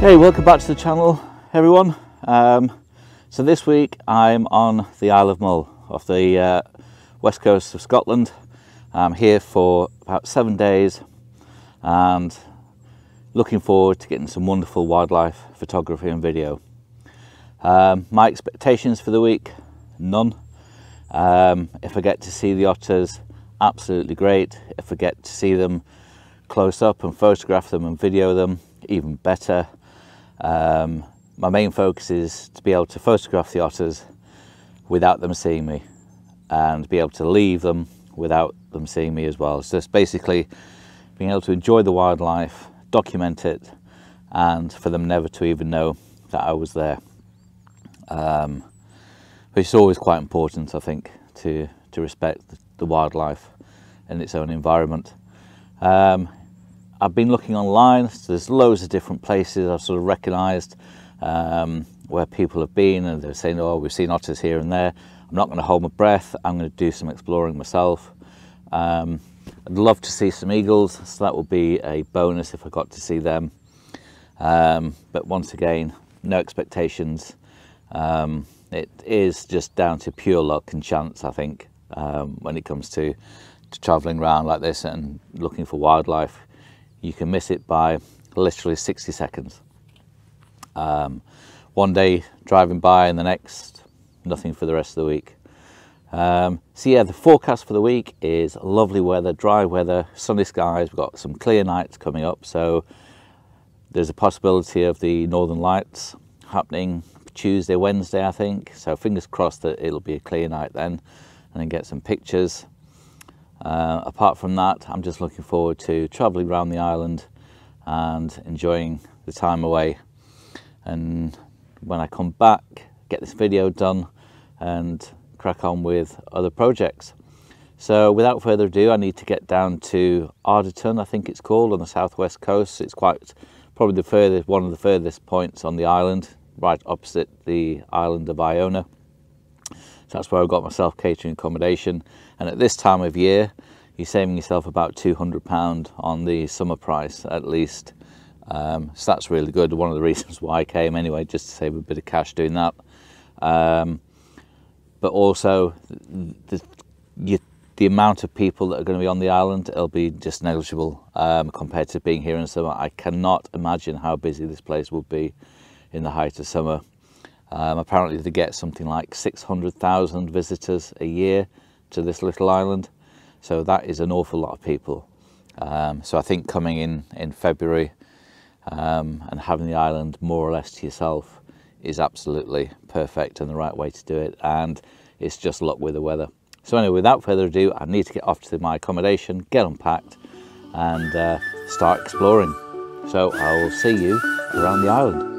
Hey, welcome back to the channel, everyone. Um, so this week I'm on the Isle of Mull off the uh, west coast of Scotland. I'm here for about seven days and looking forward to getting some wonderful wildlife photography and video. Um, my expectations for the week, none. Um, if I get to see the otters, absolutely great. If I get to see them close up and photograph them and video them, even better. Um, my main focus is to be able to photograph the otters without them seeing me and be able to leave them without them seeing me as well. So it's basically being able to enjoy the wildlife, document it, and for them never to even know that I was there. Um, but it's always quite important, I think, to, to respect the wildlife in its own environment. Um, I've been looking online, so there's loads of different places I've sort of recognised um, where people have been and they're saying, oh, we've seen otters here and there. I'm not going to hold my breath, I'm going to do some exploring myself. Um, I'd love to see some eagles, so that would be a bonus if I got to see them. Um, but once again, no expectations. Um, it is just down to pure luck and chance, I think, um, when it comes to, to travelling around like this and looking for wildlife. You can miss it by literally 60 seconds. Um, one day driving by and the next, nothing for the rest of the week. Um, so yeah, the forecast for the week is lovely weather, dry weather, sunny skies. We've got some clear nights coming up, so there's a possibility of the northern lights happening Tuesday, Wednesday, I think. So fingers crossed that it'll be a clear night then, and then get some pictures. Uh, apart from that, I'm just looking forward to travelling around the island and enjoying the time away. And when I come back, get this video done and crack on with other projects. So without further ado, I need to get down to Arderton, I think it's called, on the southwest coast. It's quite probably the furthest, one of the furthest points on the island, right opposite the island of Iona. So that's where I've got myself catering accommodation. And at this time of year, you're saving yourself about £200 on the summer price at least. Um, so that's really good. One of the reasons why I came anyway, just to save a bit of cash doing that. Um, but also the, you, the amount of people that are going to be on the island, it'll be just negligible um, compared to being here in summer. I cannot imagine how busy this place would be in the height of summer. Um, apparently they get something like 600,000 visitors a year to this little island. So that is an awful lot of people. Um, so I think coming in in February um, and having the island more or less to yourself is absolutely perfect and the right way to do it. And it's just luck with the weather. So anyway, without further ado, I need to get off to my accommodation, get unpacked and uh, start exploring. So I will see you around the island.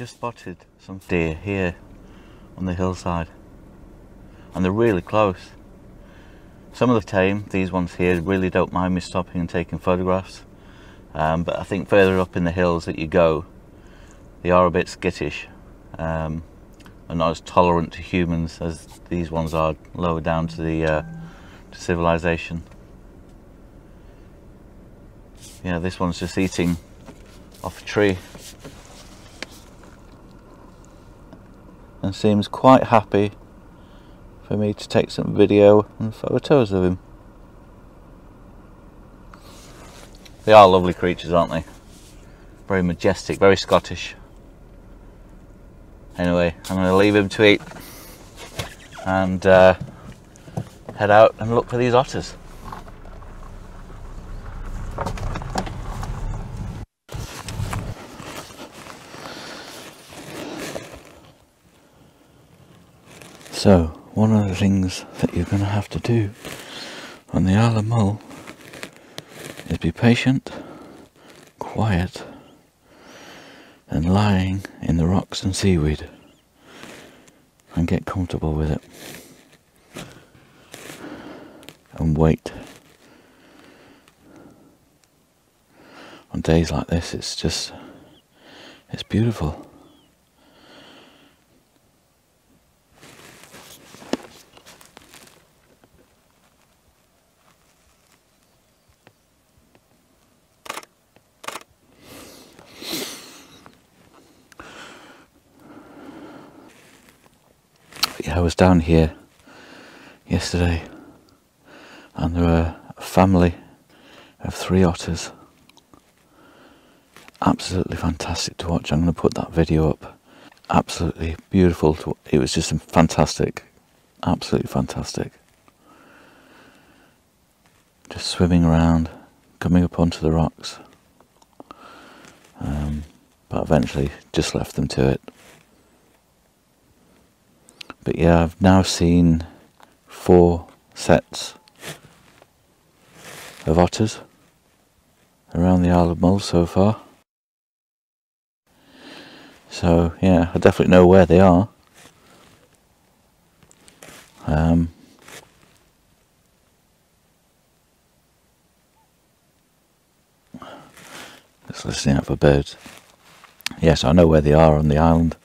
Just spotted some deer here on the hillside and they're really close. Some of the tame, these ones here, really don't mind me stopping and taking photographs. Um, but I think further up in the hills that you go, they are a bit skittish um, and not as tolerant to humans as these ones are lower down to the uh, to civilization. Yeah, this one's just eating off a tree. And seems quite happy for me to take some video and photos of him. They are lovely creatures, aren't they? Very majestic, very Scottish. Anyway, I'm going to leave him to eat and uh, head out and look for these otters. So, one of the things that you're going to have to do on the Isle of Mull is be patient, quiet, and lying in the rocks and seaweed and get comfortable with it and wait. On days like this, it's just, it's beautiful. yeah, I was down here yesterday and there were a family of three otters. Absolutely fantastic to watch. I'm going to put that video up. Absolutely beautiful. To, it was just fantastic. Absolutely fantastic. Just swimming around, coming up onto the rocks. Um, but eventually just left them to it. But yeah, I've now seen four sets of otters around the Isle of Mull so far. So yeah, I definitely know where they are. Um, just listening out for birds. Yes, I know where they are on the island.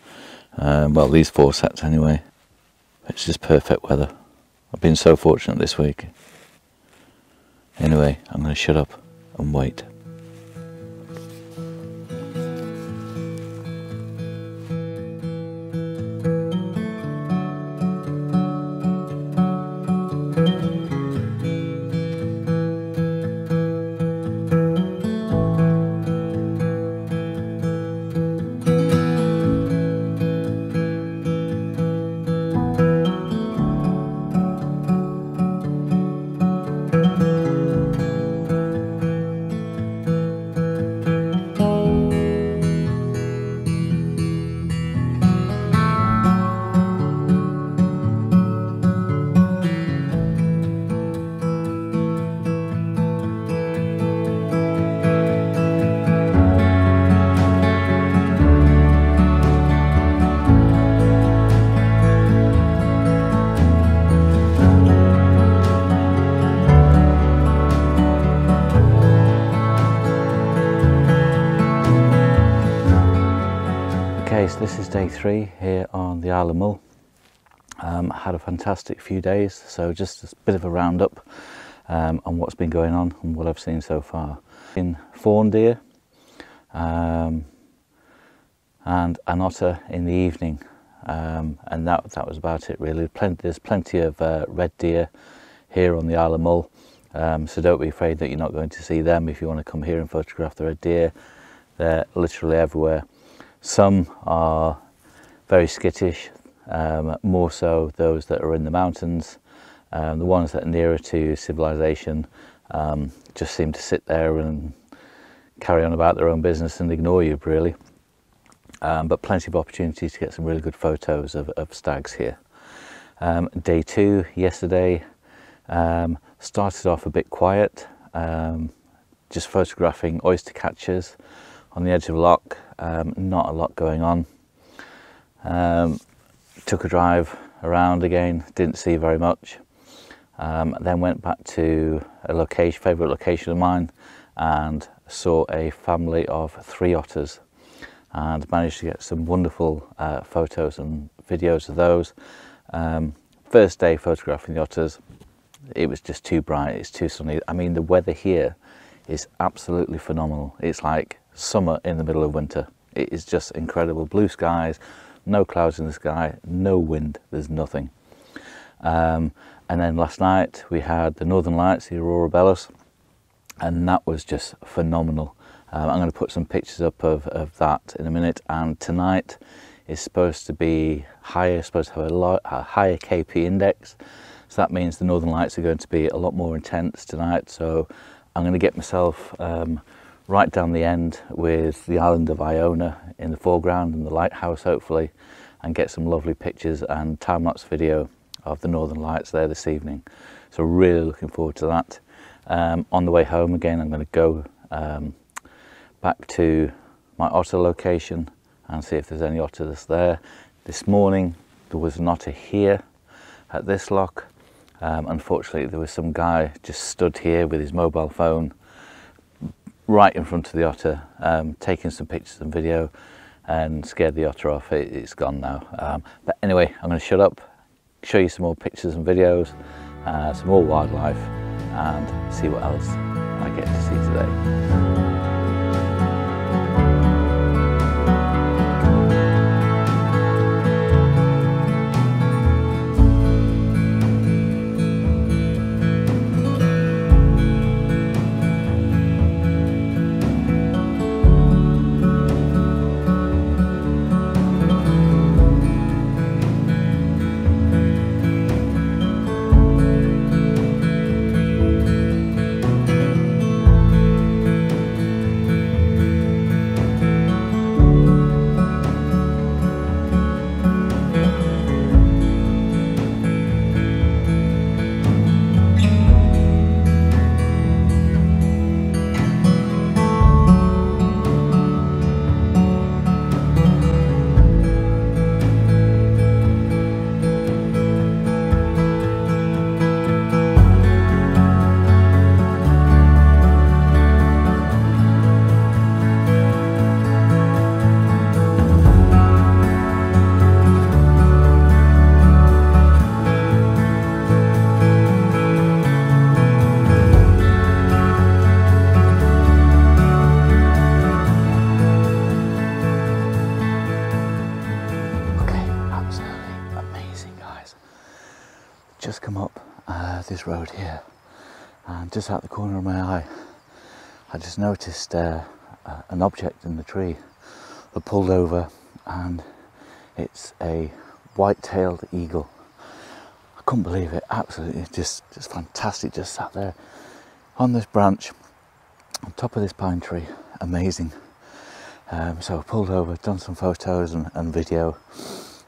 Um, well, these four sets anyway. It's just perfect weather. I've been so fortunate this week. Anyway, I'm going to shut up and wait. Day three here on the Isle of Mull. Um, had a fantastic few days, so just a bit of a roundup um, on what's been going on and what I've seen so far. In fawn deer um, and an otter in the evening, um, and that that was about it really. Plenty, there's plenty of uh, red deer here on the Isle of Mull, um, so don't be afraid that you're not going to see them if you want to come here and photograph the red deer. They're literally everywhere. Some are very skittish, um, more so those that are in the mountains. Um, the ones that are nearer to civilization um, just seem to sit there and carry on about their own business and ignore you really. Um, but plenty of opportunities to get some really good photos of, of stags here. Um, day two, yesterday, um, started off a bit quiet, just photographing oyster catchers on the edge of a loch um, not a lot going on. Um, took a drive around again, didn't see very much. Um, then went back to a location, favourite location of mine and saw a family of three otters and managed to get some wonderful uh, photos and videos of those. Um, first day photographing the otters, it was just too bright, it's too sunny. I mean, the weather here is absolutely phenomenal. It's like summer in the middle of winter. It is just incredible. Blue skies, no clouds in the sky, no wind, there's nothing. Um, and then last night we had the Northern Lights, the Aurora Borealis, and that was just phenomenal. Um, I'm going to put some pictures up of, of that in a minute. And tonight is supposed to be higher, supposed to have a, lot, a higher KP index. So that means the Northern Lights are going to be a lot more intense tonight. So I'm going to get myself um, right down the end with the island of Iona in the foreground and the lighthouse hopefully and get some lovely pictures and time-lapse video of the Northern Lights there this evening. So really looking forward to that. Um, on the way home again I'm going to go um, back to my otter location and see if there's any otters there. This morning there was an otter here at this loch. Um, unfortunately there was some guy just stood here with his mobile phone right in front of the otter, um, taking some pictures and video and scared the otter off. It, has gone now. Um, but anyway, I'm going to shut up, show you some more pictures and videos, uh, some more wildlife and see what else I get to see today. Road here and just out the corner of my eye I just noticed uh, uh, an object in the tree that pulled over and it's a white-tailed eagle. I couldn't believe it. Absolutely just just fantastic. Just sat there on this branch on top of this pine tree. Amazing. Um, so I pulled over done some photos and, and video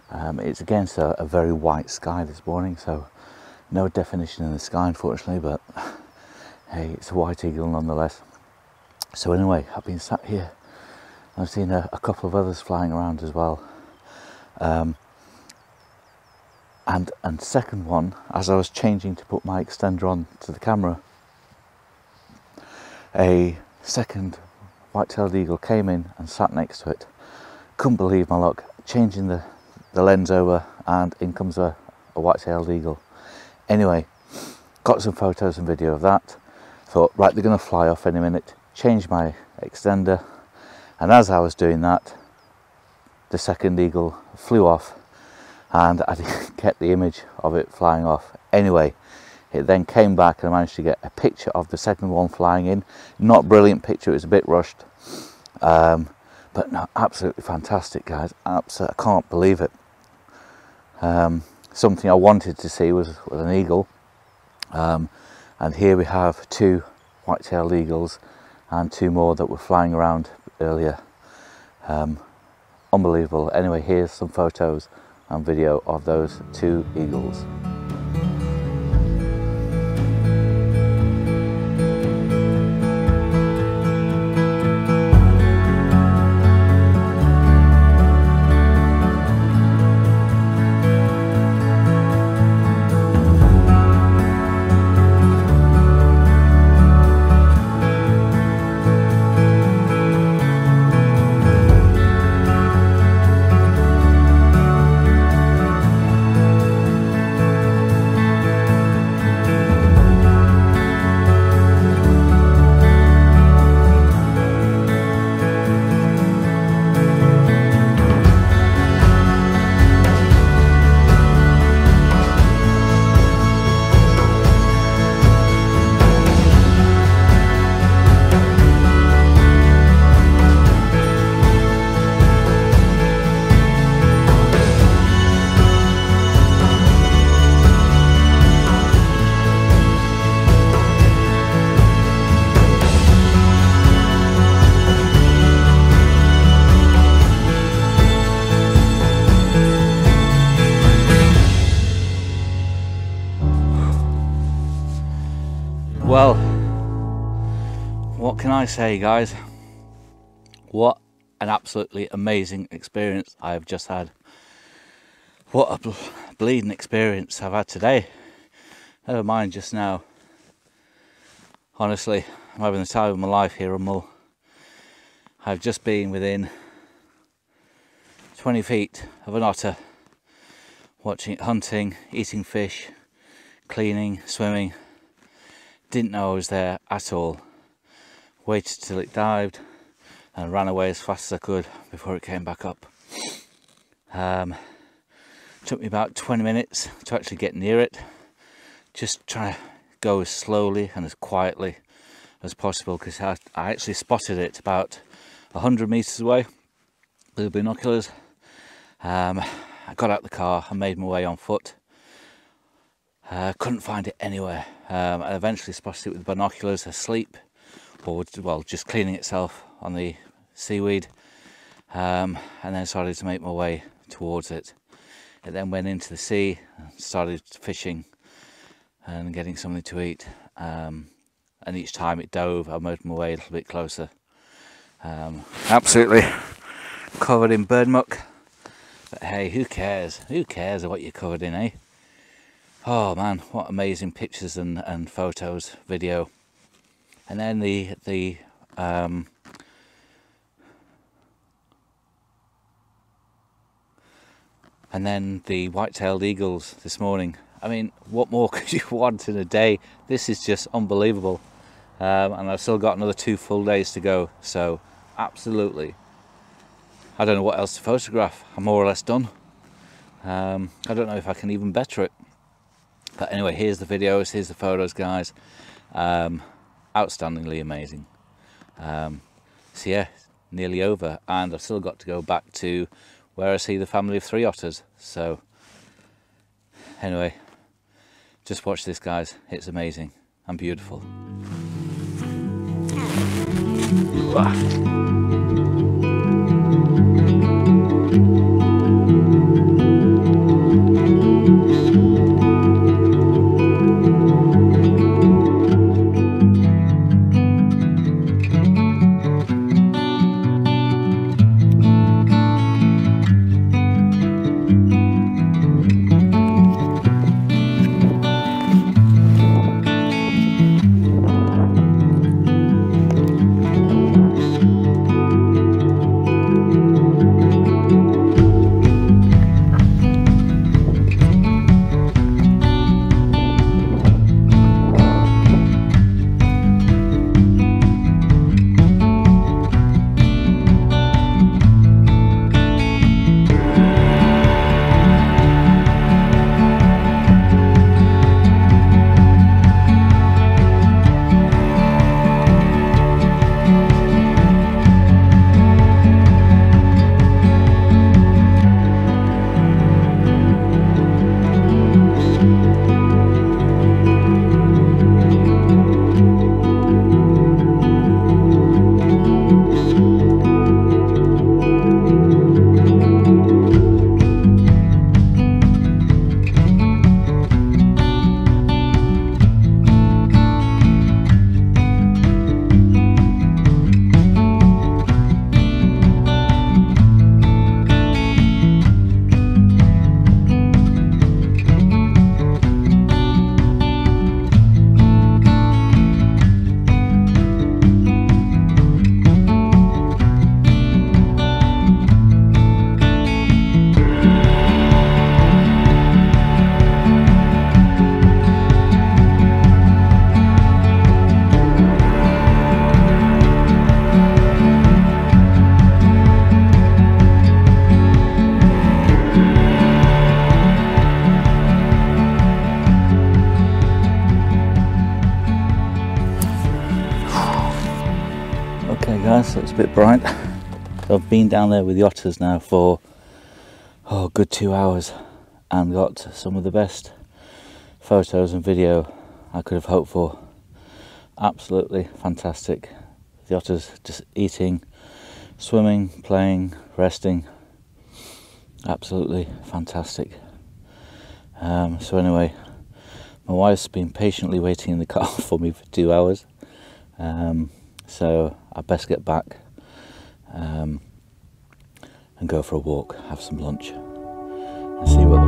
um, it's against a, a very white sky this morning so no definition in the sky, unfortunately, but hey, it's a white eagle nonetheless. So anyway, I've been sat here. I've seen a, a couple of others flying around as well. Um, and and second one, as I was changing to put my extender on to the camera, a second white-tailed eagle came in and sat next to it. Couldn't believe my luck. Changing the, the lens over and in comes a, a white-tailed eagle. Anyway, got some photos and video of that. Thought, right, they're going to fly off any minute. Changed my extender. And as I was doing that, the second eagle flew off and I didn't get the image of it flying off. Anyway, it then came back and I managed to get a picture of the second one flying in. Not brilliant picture, it was a bit rushed. Um, but no, absolutely fantastic, guys. Absolutely, I can't believe it. Um, something I wanted to see was, an eagle. Um, and here we have two white-tailed eagles and two more that were flying around earlier. Um, unbelievable. Anyway, here's some photos and video of those two eagles. Well, what can I say, guys? What an absolutely amazing experience I have just had. What a bleeding experience I've had today. Never mind just now. Honestly, I'm having the time of my life here on Mull. I've just been within 20 feet of an otter, watching it hunting, eating fish, cleaning, swimming. Didn't know I was there at all. Waited till it dived and ran away as fast as I could before it came back up. Um, took me about 20 minutes to actually get near it. Just trying to go as slowly and as quietly as possible because I, I actually spotted it about 100 meters away with binoculars. Um, I got out the car and made my way on foot. Uh, couldn't find it anywhere. Um, I eventually spotted it with binoculars asleep or well just cleaning itself on the seaweed um, and then started to make my way towards it. It then went into the sea, started fishing and getting something to eat. Um, and each time it dove, I moved my way a little bit closer. Um, absolutely covered in bird muck. But hey, who cares? Who cares what you're covered in, eh? Oh man, what amazing pictures and, and photos, video. And then the the um, and then the white-tailed eagles this morning. I mean, what more could you want in a day? This is just unbelievable. Um, and I've still got another two full days to go. So, absolutely. I don't know what else to photograph. I'm more or less done. Um, I don't know if I can even better it. But anyway, here's the videos, here's the photos, guys. Um, outstandingly amazing. Um, so yeah, nearly over, and I've still got to go back to where I see the family of three otters. So, anyway, just watch this, guys. It's amazing and beautiful. Bit bright. I've been down there with the otters now for oh, good two hours and got some of the best photos and video I could have hoped for. Absolutely fantastic. The otters just eating, swimming, playing, resting. Absolutely fantastic. Um, so anyway, My wife's been patiently waiting in the car for me for two hours, um, so I best get back um, and go for a walk, have some lunch, and see what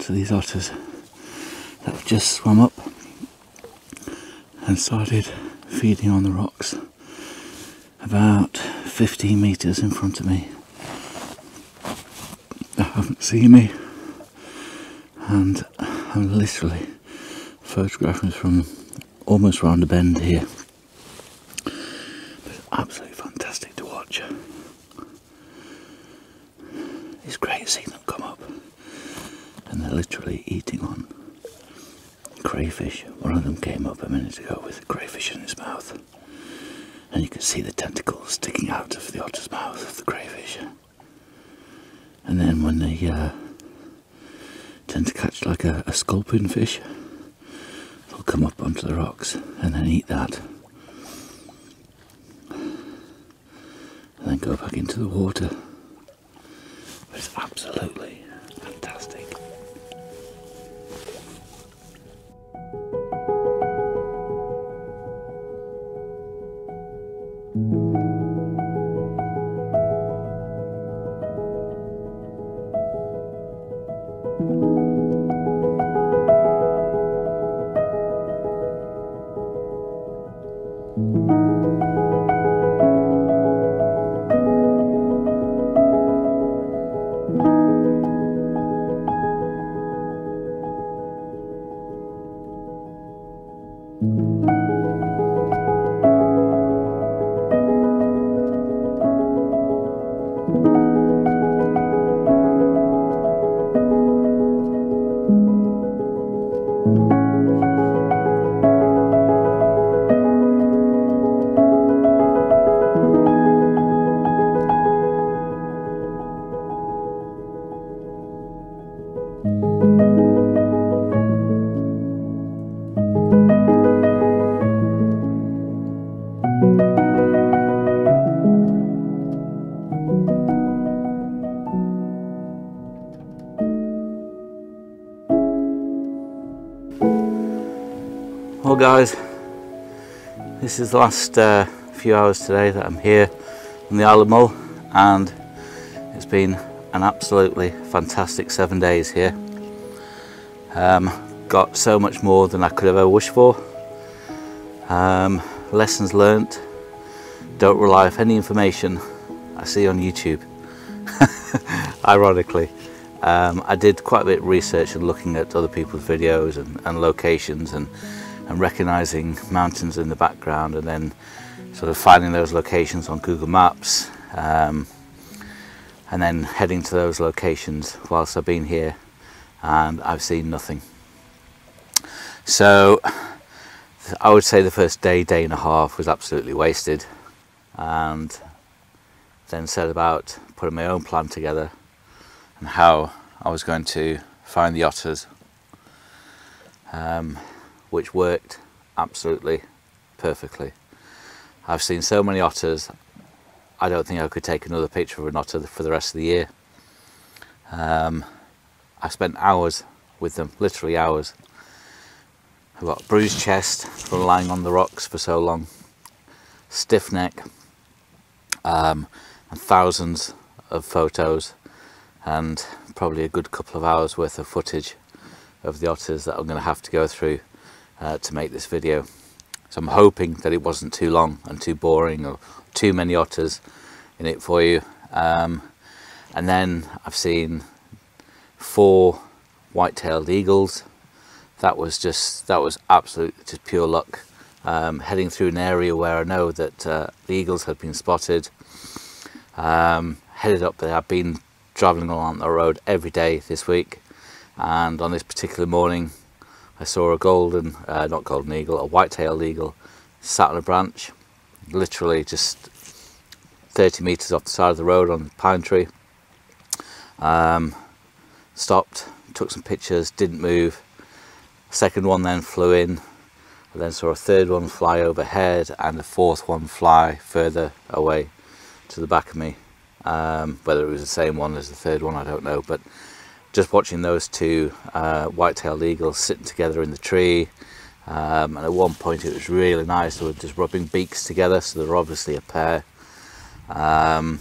to these otters that have just swum up and started feeding on the rocks about 15 metres in front of me. They haven't seen me and I'm literally photographing from almost round the bend here. It's absolutely fantastic to watch. It's great seeing them come up and they're literally eating on crayfish. One of them came up a minute ago with a crayfish in his mouth and you can see the tentacles sticking out of the otter's mouth of the crayfish. And then when they uh, tend to catch like a, a sculpin fish, they'll come up onto the rocks and then eat that. And then go back into the water. It's absolutely fantastic. Well guys, this is the last uh, few hours today that I'm here on the Isle of Mull and it's been an absolutely fantastic seven days here. Um, got so much more than I could have ever wished for. Um, lessons learnt, don't rely on any information I see on YouTube. ironically. Um, I did quite a bit of research and looking at other people's videos and, and locations and, and recognizing mountains in the background and then sort of finding those locations on Google Maps um, and then heading to those locations whilst I've been here and I've seen nothing. So I would say the first day, day and a half was absolutely wasted and then set about putting my own plan together and how I was going to find the otters, um, which worked absolutely perfectly. I've seen so many otters, I don't think I could take another picture of an otter for the rest of the year. Um, I spent hours with them, literally hours. I've got bruised chest from lying on the rocks for so long, stiff neck, um, and thousands of photos and probably a good couple of hours worth of footage of the otters that I'm going to have to go through uh, to make this video. So I'm hoping that it wasn't too long and too boring or too many otters in it for you. Um, and then I've seen four white-tailed eagles. That was just, that was absolute, just pure luck. Um, heading through an area where I know that uh, the eagles had been spotted. Um, headed up there, I've been travelling along the road every day this week and on this particular morning I saw a golden, uh, not golden eagle, a white-tailed eagle sat on a branch literally just 30 metres off the side of the road on the pine tree. Um, stopped, took some pictures, didn't move. Second one then flew in. I then saw a third one fly overhead and a fourth one fly further away to the back of me. Um, whether it was the same one as the third one, I don't know. But just watching those two uh, white-tailed eagles sitting together in the tree, um, and at one point it was really nice. They were just rubbing beaks together, so they're obviously a pair. Um,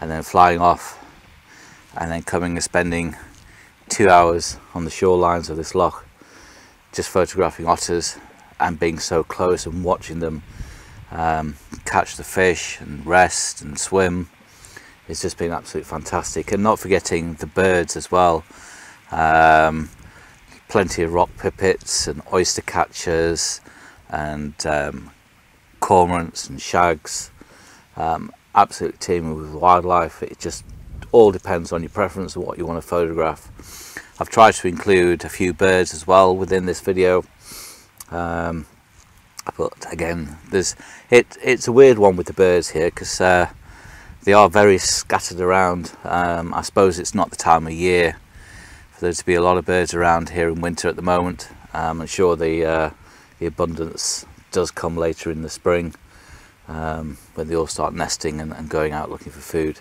and then flying off, and then coming and spending two hours on the shorelines of this loch, just photographing otters and being so close and watching them um, catch the fish and rest and swim it's just been absolutely fantastic. And not forgetting the birds as well. Um, plenty of rock pipits and oyster catchers and um, cormorants and shags. Um, absolutely teeming with wildlife. It just all depends on your preference and what you want to photograph. I've tried to include a few birds as well within this video. Um, but again there's it it's a weird one with the birds here because uh, they are very scattered around. Um, I suppose it's not the time of year for there to be a lot of birds around here in winter at the moment. Um, I'm sure the, uh, the abundance does come later in the spring um, when they all start nesting and, and going out looking for food.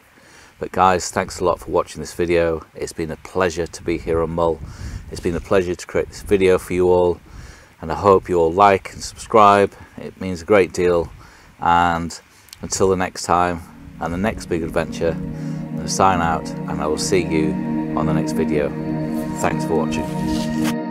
But guys, thanks a lot for watching this video. It's been a pleasure to be here on Mull. It's been a pleasure to create this video for you all. And I hope you all like and subscribe. It means a great deal. And until the next time, and the next big adventure. i sign out and I will see you on the next video. Thanks for watching.